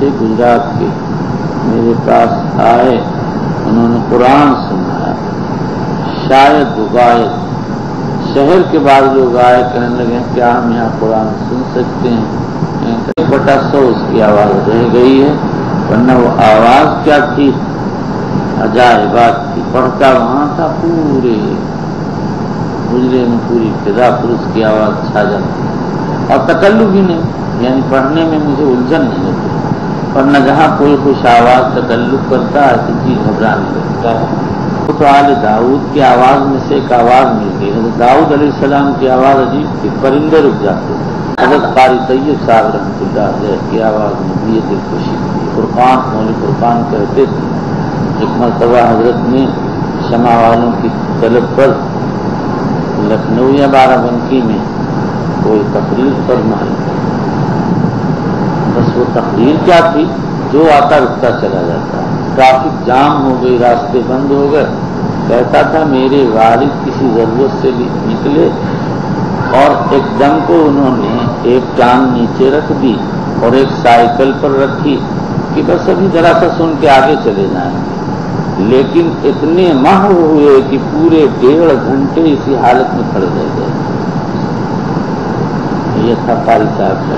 थे गुजरात के मेरे पास आए, उन्होंने कुरान सुनाया। शायद गायक शहर के बाद लोग आए, कहने लगे, क्या हम यहाँ कुरान सुन सकते हैं? बटा सौ उसकी आवाज़ रह गई है, वरना वो आवाज़ क्या थी? अजायबात थी पढ़ता वहाँ था पूरे। गुजरे में पूरी फिदा पुरुष की आवाज़ छा जाती। और तकल्लु भी नहीं, यानी पढ़ने में मुझे उलझन नहीं होती। वरना जहाँ कोई खुश आवाज़ तकल्लुक करता है जी घबराने लगता है तो आल दाऊद की आवाज़ में से एक आवाज़ मिल गई है दाऊद सलाम की आवाज़ अजीब थी, परिंदे रुक जाते हज़रत कारी तैयब साहब रहमतुल्लाह की आवाज़ में भी ये दिल खुशी थी। कुरबान मौल कुरबान कहते थे, एक मरतबा हज़रत ने क्षमा वालों की तलब पर लखनऊ या बाराबंकी में कोई तकरीर बस वो तकरीर क्या थी? जो आता रुकता चला जाता। ट्रैफ़िक जाम हो गई, रास्ते बंद हो गए। कहता था, मेरे वालिद किसी ज़रूरत से निकले और एकदम को उन्होंने एक टांग नीचे रख दी और एक साइकिल पर रखी कि बस अभी जरा सा सुन के आगे चले जाएँगे लेकिन इतने माह हुए कि पूरे डेढ़ घंटे इसी हालत में खड़े रह गए। ये था कारी साहब का